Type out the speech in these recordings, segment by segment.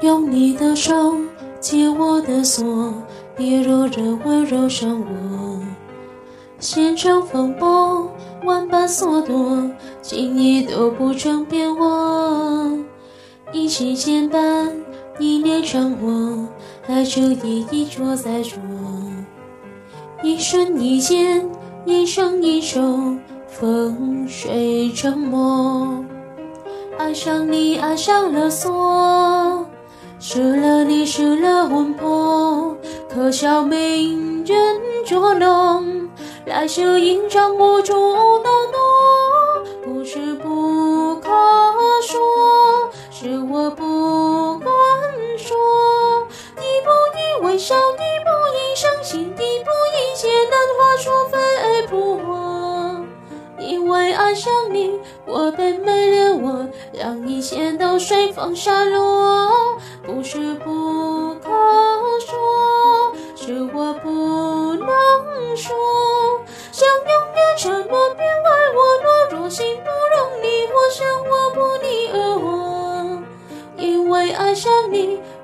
用你的手解我的锁，别柔韧温柔伤我。现场风波，万般所夺，轻易都不曾变我。一起牵绊，一念成我，爱就一一错再错。一瞬一剑，一生一手，风水成魔。爱上你，爱上了锁，失了你，失了魂魄。可笑美人捉弄，来世阴长无处躲躲。不是不可说，是我不敢说。你不以微笑，你不以伤心，你不以劫难话说非破。因为爱上你，我变没了我，让一切都随风沙落。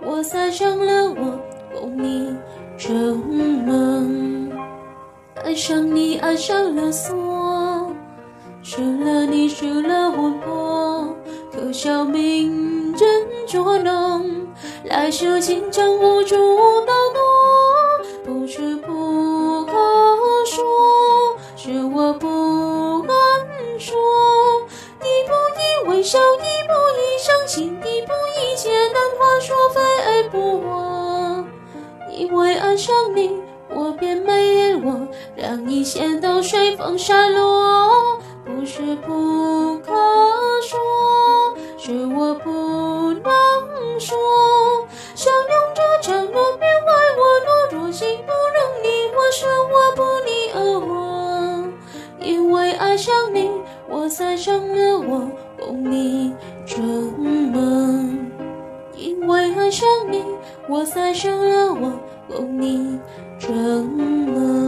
我撒上了我，供你成梦。爱上你，爱上了锁，失了你，失了魂魄。可笑命人捉弄，来世情长无处躲躲。不是不可说，是我不敢说。你不以微笑，你不因为爱上你，我变没了我，让一切都随风散落。不是不可说，是我不能说。相拥着承诺，别爱我懦弱，心不容你，我说我不你而我。因为爱上你，我才成了我，供你成梦。因为爱上你，我才成了我，候你这么。